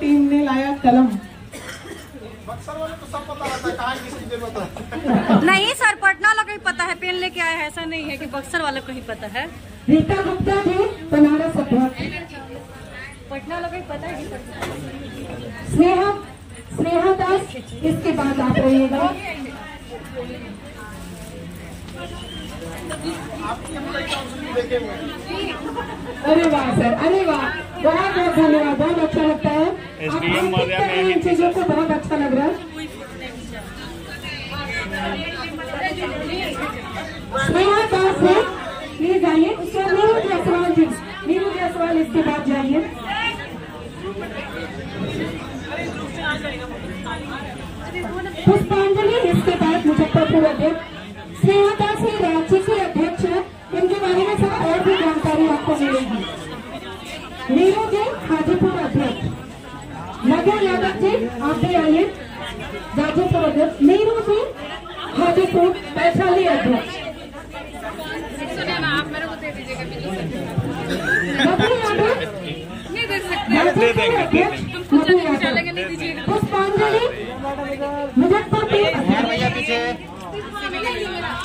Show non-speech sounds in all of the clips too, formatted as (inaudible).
Team ने लाया कलम। बक्सर वाले सब पता रहता कहाँ किसकी ज़रूरत नहीं सर पटना वाला को ही पता है पेन लेके आया है। ऐसा नहीं है कि बक्सर वाले को ही पता है। रीता गुप्ता जी बनारस पटना वाला को ही पता है। स्नेहा स्नेहा दास इसके बाद आप रहिएगा आपकी हम लोग काउंसलिंग देखे हुए हैं अरे वाह सर अरे वाह। बहुत बहुत धन्यवाद बहुत अच्छा लगता है। आप इन चीज़ों को बहुत अच्छा लग रहा है। नीरू जी हाजीपुर अध्यक्ष मधु यादव जी आप भी आइए गाजीपुर अध्यक्ष। नीरू जी हाजीपुर वैशाली अध्यक्ष पुष्पांजलि मुजफ्फरपुर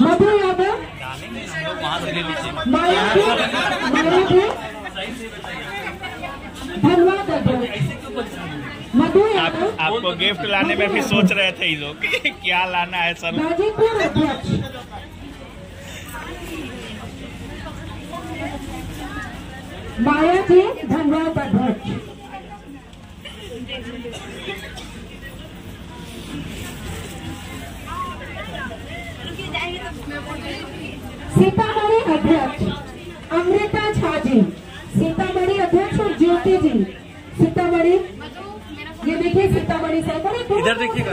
मधु यादव माया जी माया जी धन्यवाद अध्यक्ष मधु आप, आपको गिफ्ट लाने में भी सोच रहे थे लोग क्या लाना है सर? माया जी धन्यवाद अध्यक्ष सीतामढ़ी अध्यक्ष अमृता झा जी। सीतामढ़ी अध्यक्ष और ज्योति जी। सीतामढ़ी ये देखिए सीतामढ़ी से। बड़ी दूर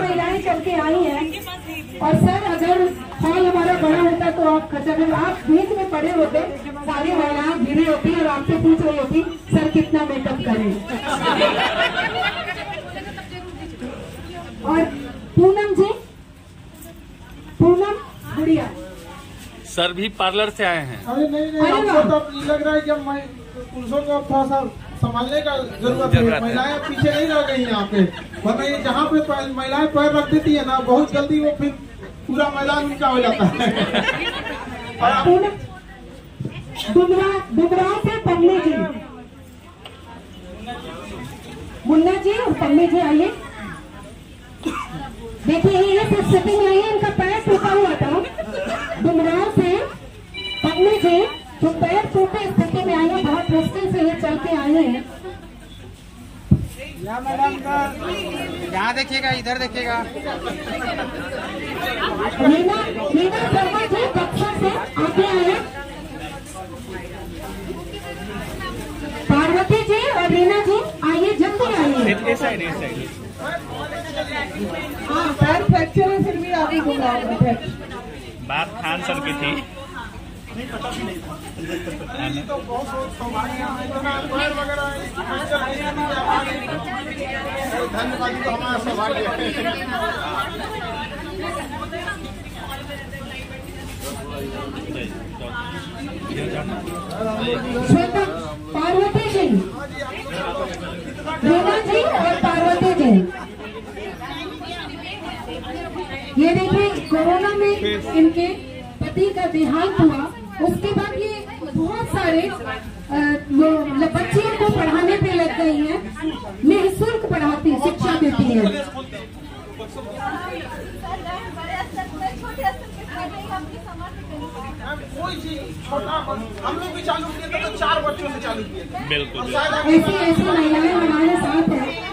महिलाएँ चल के आई हैं। और सर अगर हॉल हमारा बड़ा होता तो आप खर्चा में आप बीच में पड़े होते सारी महिलाएँ गिरी होती और आपसे पूछ रही होती सर कितना मेकअप करें? और पूनम जी पूनम गुड़िया। सर भी पार्लर से आए हैं। अरे नहीं नहीं हमको। तो लग रहा है कि मैं पुरुषों को थोड़ा सा संभालने का ज़रूरत है। महिलाएँ पीछे नहीं रह गई यहाँ पे। वरना ये जहाँ पे महिलाएँ पैर रख देती है ना बहुत जल्दी वो फिर पूरा मैदान उनका हो जाता है। (laughs) से पन्नी जी। मुन्ना जी और पन्नी जी आइए। देखिए ये सिर्फ़ सिटिंग नहीं है इनका पैर टूटा हुआ था। डुमराव से पन्नी जी जो पैर टूटे स्थिति में आई है बहुत मुश्किल से ये चल के आए हैं। यहाँ देखिएगा इधर देखिएगा। रीना रीना शर्मा जी बक्सर से आगे आए पार्वती जी और रीना जी आइए जल्दी आइए। हाँ पैर फ्रैक्चर है फिर भी आगे घुमा बात खान सर की थी। तो है धन्यवाद तो हमारा सौभाग्य श्वेता पार्वती जी। रीना जी और पार्वती जी। ये देखिए कोरोना में इनके पति का देहांत हुआ। उसके बाद ये बहुत सारे मतलब बच्चियों को पढ़ाने पे लग गई हैं। निःशुल्क पढ़ाती शिक्षा देती है। हम लोग भी चालू किए थे तो चार बच्चों से चालू किए बिल्कुल ऐसी ऐसी महिलाएँ हमारे साथ हैं।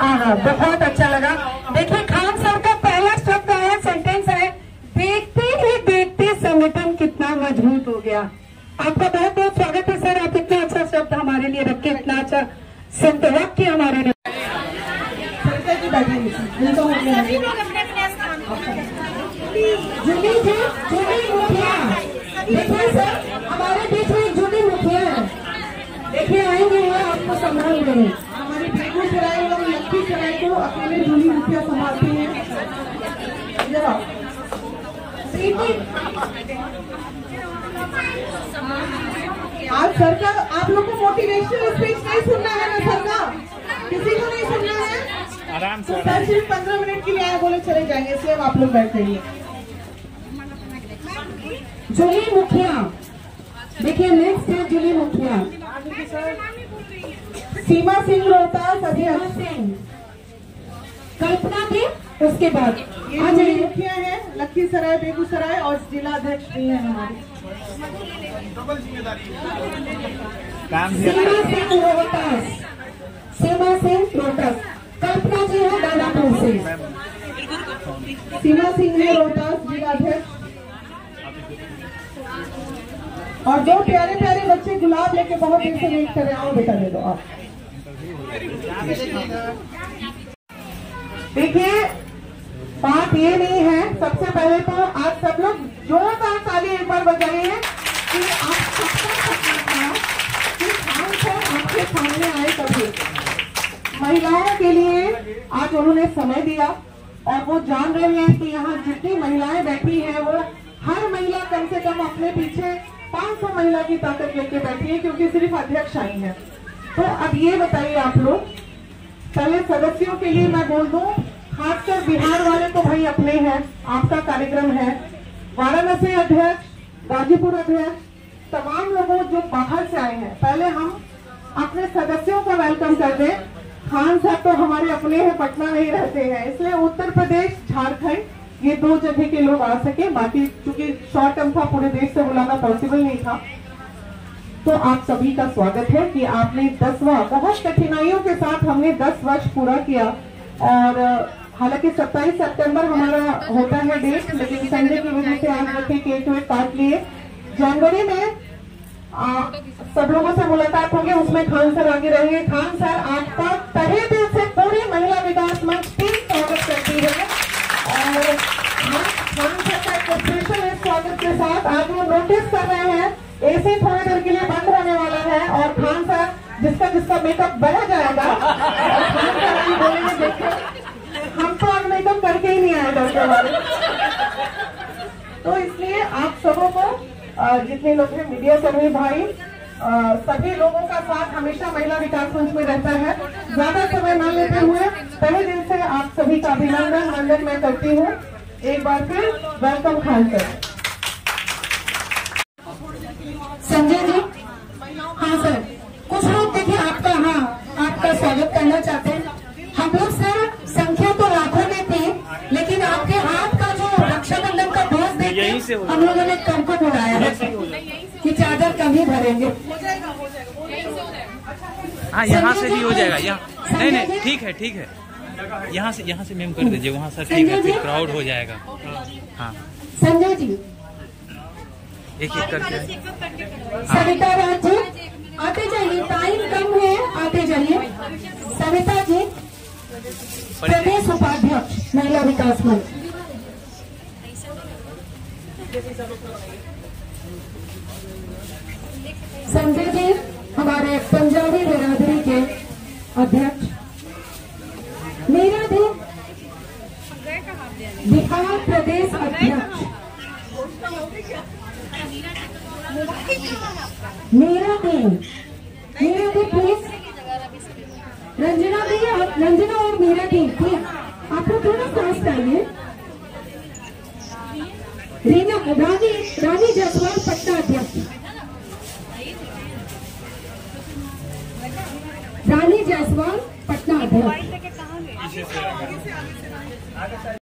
हाँ बहुत अच्छा लगा देखिए खान सर का पहला शब्द आया सेंटेंस है देखते ही देखते संगठन कितना मज़बूत हो गया आपका बहुत बहुत स्वागत है सर आप इतना अच्छा शब्द हमारे लिए रखे इतना अच्छा संत वाक्य हमारे लिए सरिता जी बैठिए इनको हम लेंगे। जूली जी जूली मुखिया देखिए सर हमारे बीच में एक जूली मुखिया है देखिए आएँगे वो संभाल रहे हमारे बेगूसराय और लखीसराय को अकेले जूली मुखिया संभालती हैं आज सर आप लोग को मोटिवेशनल स्पीच नहीं सुनना है ना सर किसी को नहीं सुनना है आराम तो सर सिर्फ़ पंद्रह मिनट के लिए आए बोले चले जाएँगे इसलिए आप लोग बैठ जाइए जूली मुखिया देखिए नेक्स्ट है, जूली मुखिया। सीमा सिंह रोहतास अध्यक्ष कल्पना भी उसके बाद। ये आ जूली मुखिया है लखीसराय बेगूसराय और जिला अध्यक्ष भी है हमारे। सीमा सिंह रोहतास। सीमा सिंह रोहतास। कल्पना जी है दानापुर से। सीमा सिंह है रोहतास जिला अध्यक्ष और दो प्यारे प्यारे बच्चे गुलाब लेके बहुत देर से वेट कर रहे हैं, आओ बेटा दे दो आप देखिए, बात ये नहीं है, सबसे पहले तो आज सब लोग जोरदार ताली एक बार आप सबका कि सर आपके सामने आए कभी। महिलाओं के लिए आज उन्होंने समय दिया और वो जान रहे हैं कि यहाँ जितनी महिलाएँ बैठी हैं, वो हर महिला कम से कम अपने पीछे 500 महिला की ताकत लेके बैठी है, क्योंकि सिर्फ़ अध्यक्ष आई है। तो अब ये बताइए आप लोग, पहले सदस्यों के लिए मैं बोल दूँ, खासकर बिहार वाले तो भाई अपने हैं, आपका कार्यक्रम है। वाराणसी अध्यक्ष, गाजीपुर अध्यक्ष, तमाम लोगों जो बाहर से आए हैं। पहले हम अपने सदस्यों का वेलकम कर दें। खान साहब तो हमारे अपने हैं, पटना में ही रहते हैं, इसलिए उत्तर प्रदेश, झारखंड ये दो जगह के लोग आ सके बाकी चूँकि शॉर्ट टर्म था पूरे देश से बुलाना पॉसिबल नहीं था। तो आप सभी का स्वागत है कि आपने दसवा बहुत कठिनाइयों के साथ हमने दस वर्ष पूरा किया। और हालाँकि 27 सितंबर हमारा होता है डेट लेकिन संडे की वजह से आज रखे केक वेक काट लिए। जनवरी में आ, सब लोगों से मुलाकात होगी उसमें खान सर आगे रहेंगे। खान सर आपका तहे दिल से पूरी महिला विकास मंच टीम स्वागत करती है। स्वागत के साथ आज वो नोटिस कर रहे हैं एसी थोड़ी देर के लिए बंद होने वाला है और खान सर जिसका जिसका मेकअप बह जाएगा हम तो आज मेकअप करके ही। नहीं आए डर के तो इसलिए आप सबों को जितने लोग हैं मीडिया कर्मी भाई सभी लोगों का साथ हमेशा महिला विकास मंच में रहता है ज़्यादा समय न लेते हुए पहले दिन आप सभी का अभिनंदन वंदन मैं करती हूँ। एक बार फिर वेलकम खान सर संजय जी हाँ सर कुछ लोग देखिए आपका हाँ आपका स्वागत करना चाहते हैं। हम लोग सर संख्या तो लाखों में थी लेकिन आपके हाथ का जो रक्षाबंधन का बोझ देख हम लोगों ने कम को बुलाया है। कि चादर कम ही भरेंगे हाँ यहाँ से भी हो जाएगा यहाँ। नहीं नहीं ठीक है ठीक है। यहाँ से यहाँ से मैम कर दीजिए वहाँ सर ठीक है फिर क्राउड हो जाएगा। हाँ। संजय जी? एक एक करके। सविता राज जी आते जाइए टाइम कम है आते जाइए। सविता जी प्रदेश उपाध्यक्ष महिला विकास मंच संजय जी हमारे पंजाबी बिरादरी के अध्यक्ष मेरा भी बिहार प्रदेश अध्यक्ष मेरा टीम मेरा टीम प्लीज़ रंजना दी और रंजना और मेरा टीम आपको थोड़ा पास आइए रीना, रानी रानी जायसवाल पटना अध्यक्ष रानी जायसवाल पटना अध्यक्ष